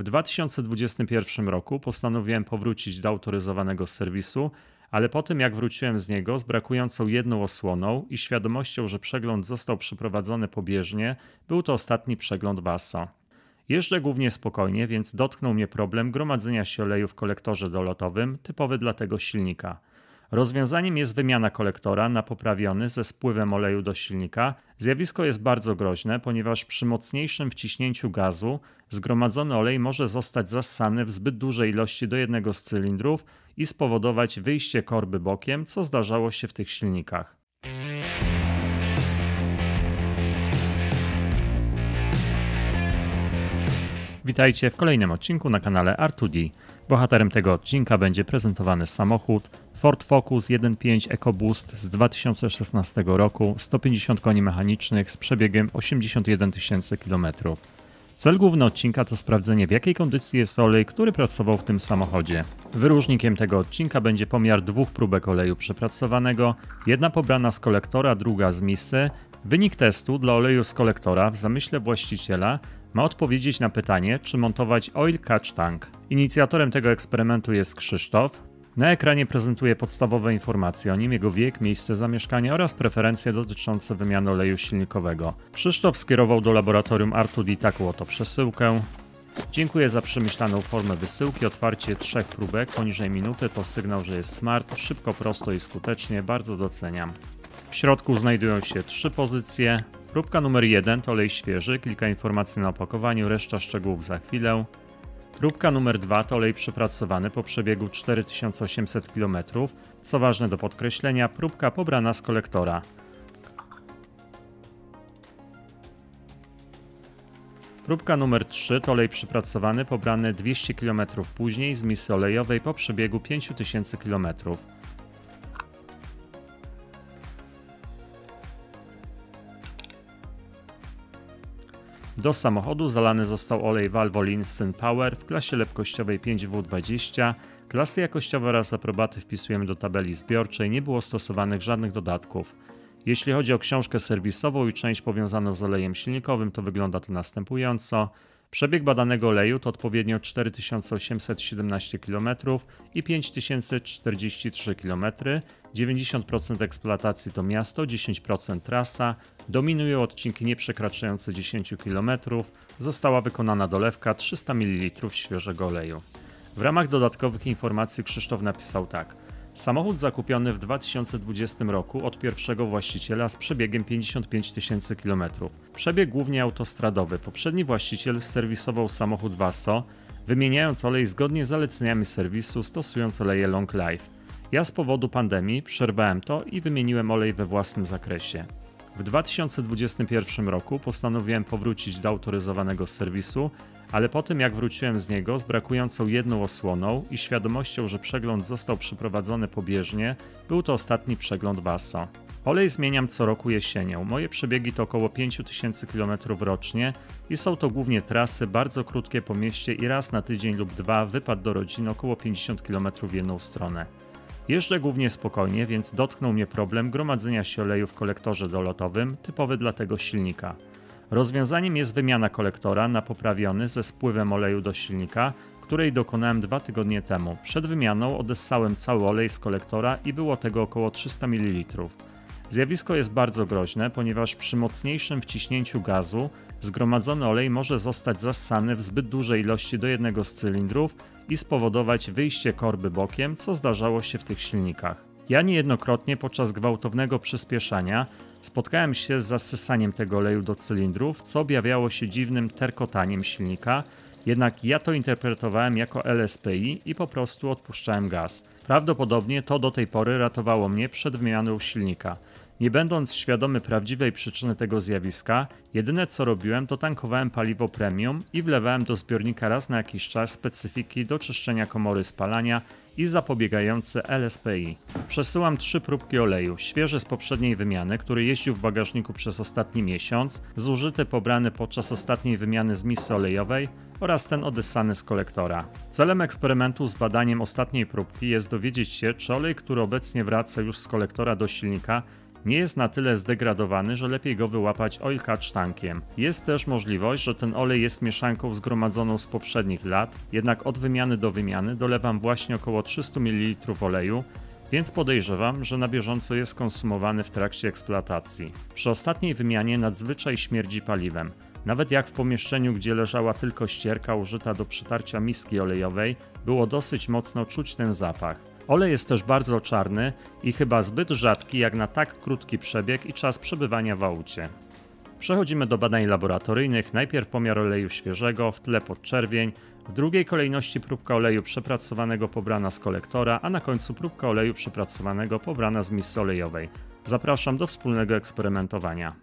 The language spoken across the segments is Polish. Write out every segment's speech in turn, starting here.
W 2021 roku postanowiłem powrócić do autoryzowanego serwisu, ale po tym jak wróciłem z niego z brakującą jedną osłoną i świadomością, że przegląd został przeprowadzony pobieżnie, był to ostatni przegląd WASO. Jeżdżę głównie spokojnie, więc dotknął mnie problem gromadzenia się oleju w kolektorze dolotowym, typowy dla tego silnika. Rozwiązaniem jest wymiana kolektora na poprawiony ze spływem oleju do silnika. Zjawisko jest bardzo groźne, ponieważ przy mocniejszym wciśnięciu gazu zgromadzony olej może zostać zassany w zbyt dużej ilości do jednego z cylindrów i spowodować wyjście korby bokiem, co zdarzało się w tych silnikach. Witajcie w kolejnym odcinku na kanale R2D. Bohaterem tego odcinka będzie prezentowany samochód Ford Focus 1.5 EcoBoost z 2016 roku, 150 koni mechanicznych z przebiegiem 81 tysięcy km. Cel główny odcinka to sprawdzenie w jakiej kondycji jest olej, który pracował w tym samochodzie. Wyróżnikiem tego odcinka będzie pomiar dwóch próbek oleju przepracowanego, jedna pobrana z kolektora, druga z misy. Wynik testu dla oleju z kolektora w zamyśle właściciela ma odpowiedzieć na pytanie, czy montować oil catch tank. Inicjatorem tego eksperymentu jest Krzysztof. Na ekranie prezentuje podstawowe informacje o nim, jego wiek, miejsce zamieszkania oraz preferencje dotyczące wymiany oleju silnikowego. Krzysztof skierował do laboratorium R2D taką oto przesyłkę. Dziękuję za przemyślaną formę wysyłki. Otwarcie trzech próbek poniżej minuty to sygnał, że jest smart, szybko, prosto i skutecznie. Bardzo doceniam. W środku znajdują się trzy pozycje. Próbka numer 1 to olej świeży, kilka informacji na opakowaniu, reszta szczegółów za chwilę. Próbka numer 2 to olej przepracowany po przebiegu 4800 km. Co ważne do podkreślenia, próbka pobrana z kolektora. Próbka numer 3 to olej przepracowany pobrany 200 km później z misy olejowej po przebiegu 5000 km. Do samochodu zalany został olej Valvoline Syn Power w klasie lepkościowej 5W20. Klasy jakościowe oraz aprobaty wpisujemy do tabeli zbiorczej, nie było stosowanych żadnych dodatków. Jeśli chodzi o książkę serwisową i część powiązaną z olejem silnikowym, to wygląda to następująco. Przebieg badanego oleju to odpowiednio 4817 km i 5043 km. 90% eksploatacji to miasto, 10% trasa. Dominują odcinki nieprzekraczające 10 km. Została wykonana dolewka 300 ml świeżego oleju. W ramach dodatkowych informacji Krzysztof napisał tak. Samochód zakupiony w 2020 roku od pierwszego właściciela z przebiegiem 55 tysięcy km. Przebieg głównie autostradowy. Poprzedni właściciel serwisował samochód Vaso, wymieniając olej zgodnie z zaleceniami serwisu, stosując oleje Long Life. Ja z powodu pandemii przerwałem to i wymieniłem olej we własnym zakresie. W 2021 roku postanowiłem powrócić do autoryzowanego serwisu, ale po tym jak wróciłem z niego z brakującą jedną osłoną i świadomością, że przegląd został przeprowadzony pobieżnie, był to ostatni przegląd WASO. Olej zmieniam co roku jesienią. Moje przebiegi to około 5000 km rocznie i są to głównie trasy bardzo krótkie po mieście i raz na tydzień lub dwa wypad do rodziny około 50 km w jedną stronę. Jeżdżę głównie spokojnie, więc dotknął mnie problem gromadzenia się oleju w kolektorze dolotowym, typowy dla tego silnika. Rozwiązaniem jest wymiana kolektora na poprawiony ze spływem oleju do silnika, której dokonałem dwa tygodnie temu. Przed wymianą odessałem cały olej z kolektora i było tego około 300 ml. Zjawisko jest bardzo groźne, ponieważ przy mocniejszym wciśnięciu gazu zgromadzony olej może zostać zassany w zbyt dużej ilości do jednego z cylindrów i spowodować wyjście korby bokiem, co zdarzało się w tych silnikach. Ja niejednokrotnie podczas gwałtownego przyspieszania spotkałem się z zasysaniem tego oleju do cylindrów, co objawiało się dziwnym terkotaniem silnika, jednak ja to interpretowałem jako LSPI i po prostu odpuszczałem gaz. Prawdopodobnie to do tej pory ratowało mnie przed wymianą silnika. Nie będąc świadomy prawdziwej przyczyny tego zjawiska, jedyne co robiłem to tankowałem paliwo premium i wlewałem do zbiornika raz na jakiś czas specyfiki do czyszczenia komory spalania i zapobiegające LSPI. Przesyłam trzy próbki oleju, świeży z poprzedniej wymiany, który jeździł w bagażniku przez ostatni miesiąc, zużyty pobrany podczas ostatniej wymiany z misy olejowej oraz ten odessany z kolektora. Celem eksperymentu z badaniem ostatniej próbki jest dowiedzieć się, czy olej, który obecnie wraca już z kolektora do silnika, nie jest na tyle zdegradowany, że lepiej go wyłapać oil catch tankiem. Jest też możliwość, że ten olej jest mieszanką zgromadzoną z poprzednich lat, jednak od wymiany do wymiany dolewam właśnie około 300 ml oleju, więc podejrzewam, że na bieżąco jest konsumowany w trakcie eksploatacji. Przy ostatniej wymianie nadzwyczaj śmierdzi paliwem. Nawet jak w pomieszczeniu, gdzie leżała tylko ścierka użyta do przetarcia miski olejowej, było dosyć mocno czuć ten zapach. Olej jest też bardzo czarny i chyba zbyt rzadki jak na tak krótki przebieg i czas przebywania w aucie. Przechodzimy do badań laboratoryjnych. Najpierw pomiar oleju świeżego, w tle podczerwień, w drugiej kolejności próbka oleju przepracowanego pobrana z kolektora, a na końcu próbka oleju przepracowanego pobrana z misy olejowej. Zapraszam do wspólnego eksperymentowania.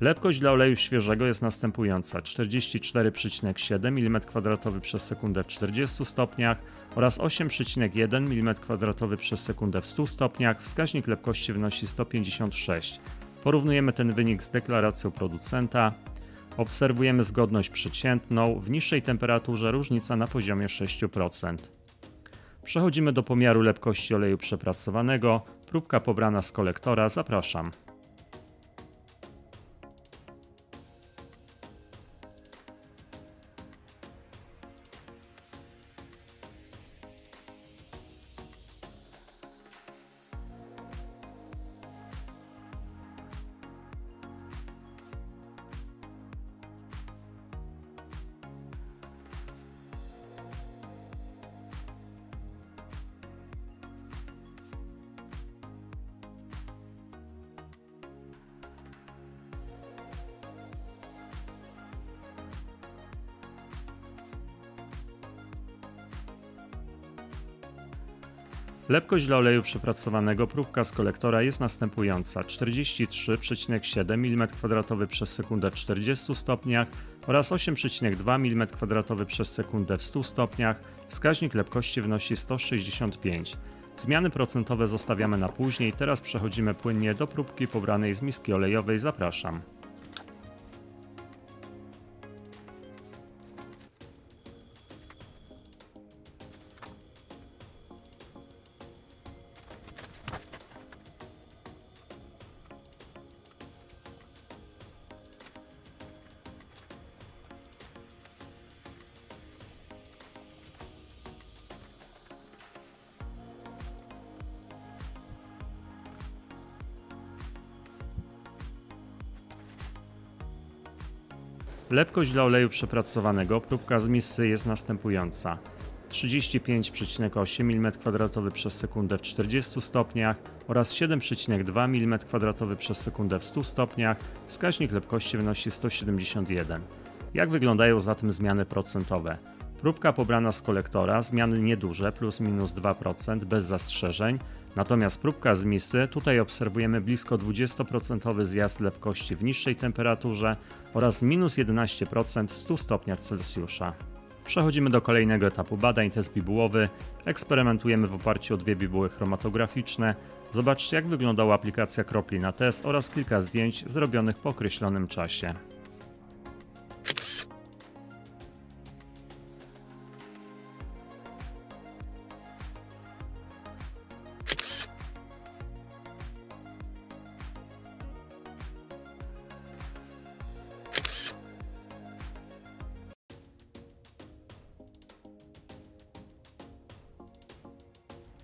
Lepkość dla oleju świeżego jest następująca: 44,7 mm2 przez sekundę w 40 stopniach oraz 8,1 mm2 przez sekundę w 100 stopniach. Wskaźnik lepkości wynosi 156. Porównujemy ten wynik z deklaracją producenta. Obserwujemy zgodność przeciętną. W niższej temperaturze różnica na poziomie 6%. Przechodzimy do pomiaru lepkości oleju przepracowanego. Próbka pobrana z kolektora. Zapraszam. Lepkość dla oleju przepracowanego próbka z kolektora jest następująca: 43,7 mm2 przez sekundę w 40 stopniach oraz 8,2 mm2 przez sekundę w 100 stopniach. Wskaźnik lepkości wynosi 165. Zmiany procentowe zostawiamy na później, teraz przechodzimy płynnie do próbki pobranej z miski olejowej. Zapraszam. Lepkość dla oleju przepracowanego próbka z misy jest następująca. 35,8 mm2 przez sekundę w 40 stopniach oraz 7,2 mm2 przez sekundę w 100 stopniach. Wskaźnik lepkości wynosi 171. Jak wyglądają zatem zmiany procentowe? Próbka pobrana z kolektora, zmiany nieduże, plus minus 2%, bez zastrzeżeń. Natomiast próbka z misy, tutaj obserwujemy blisko 20% zjazd lepkości w niższej temperaturze oraz minus 11% w 100 stopniach Celsjusza. Przechodzimy do kolejnego etapu badań, test bibułowy. Eksperymentujemy w oparciu o dwie bibuły chromatograficzne. Zobaczcie jak wyglądała aplikacja kropli na test oraz kilka zdjęć zrobionych po określonym czasie.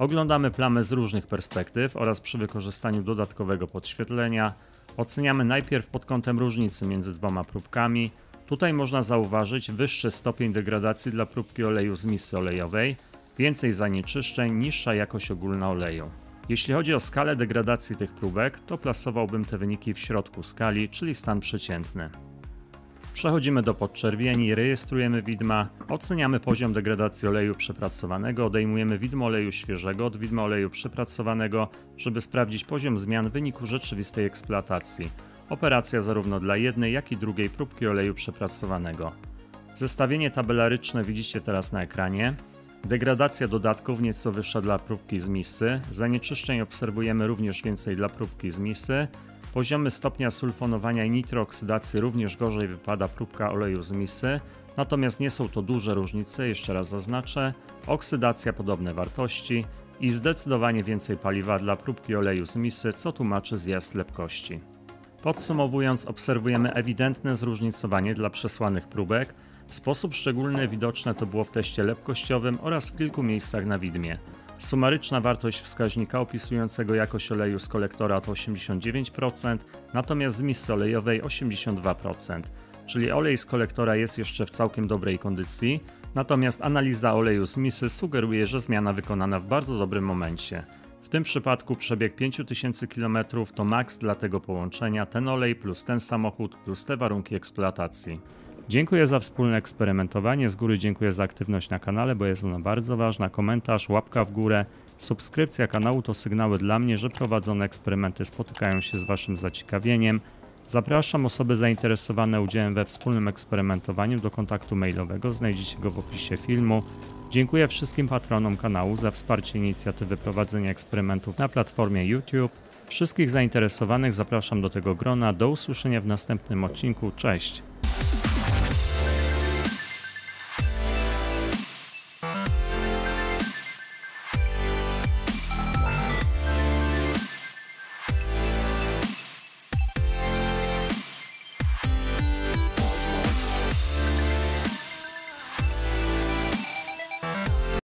Oglądamy plamę z różnych perspektyw oraz przy wykorzystaniu dodatkowego podświetlenia. Oceniamy najpierw pod kątem różnicy między dwoma próbkami. Tutaj można zauważyć wyższy stopień degradacji dla próbki oleju z misy olejowej, więcej zanieczyszczeń, niższa jakość ogólna oleju. Jeśli chodzi o skalę degradacji tych próbek, to plasowałbym te wyniki w środku skali, czyli stan przeciętny. Przechodzimy do podczerwieni, rejestrujemy widma, oceniamy poziom degradacji oleju przepracowanego, odejmujemy widmo oleju świeżego od widma oleju przepracowanego, żeby sprawdzić poziom zmian w wyniku rzeczywistej eksploatacji. Operacja zarówno dla jednej, jak i drugiej próbki oleju przepracowanego. Zestawienie tabelaryczne widzicie teraz na ekranie. Degradacja dodatków nieco wyższa dla próbki z misy. Zanieczyszczeń obserwujemy również więcej dla próbki z misy. Poziomy stopnia sulfonowania i nitrooksydacji również gorzej wypada próbka oleju z misy. Natomiast nie są to duże różnice, jeszcze raz zaznaczę. Oksydacja podobne wartości i zdecydowanie więcej paliwa dla próbki oleju z misy, co tłumaczy zjazd lepkości. Podsumowując, obserwujemy ewidentne zróżnicowanie dla przesłanych próbek. W sposób szczególny widoczne to było w teście lepkościowym oraz w kilku miejscach na widmie. Sumaryczna wartość wskaźnika opisującego jakość oleju z kolektora to 89%, natomiast z misy olejowej 82%, czyli olej z kolektora jest jeszcze w całkiem dobrej kondycji, natomiast analiza oleju z misy sugeruje, że zmiana wykonana w bardzo dobrym momencie. W tym przypadku przebieg 5000 km to maks dla tego połączenia, ten olej plus ten samochód plus te warunki eksploatacji. Dziękuję za wspólne eksperymentowanie. Z góry dziękuję za aktywność na kanale, bo jest ona bardzo ważna. Komentarz, łapka w górę, subskrypcja kanału to sygnały dla mnie, że prowadzone eksperymenty spotykają się z Waszym zaciekawieniem. Zapraszam osoby zainteresowane udziałem we wspólnym eksperymentowaniu do kontaktu mailowego. Znajdziecie go w opisie filmu. Dziękuję wszystkim patronom kanału za wsparcie inicjatywy prowadzenia eksperymentów na platformie YouTube. Wszystkich zainteresowanych zapraszam do tego grona. Do usłyszenia w następnym odcinku. Cześć!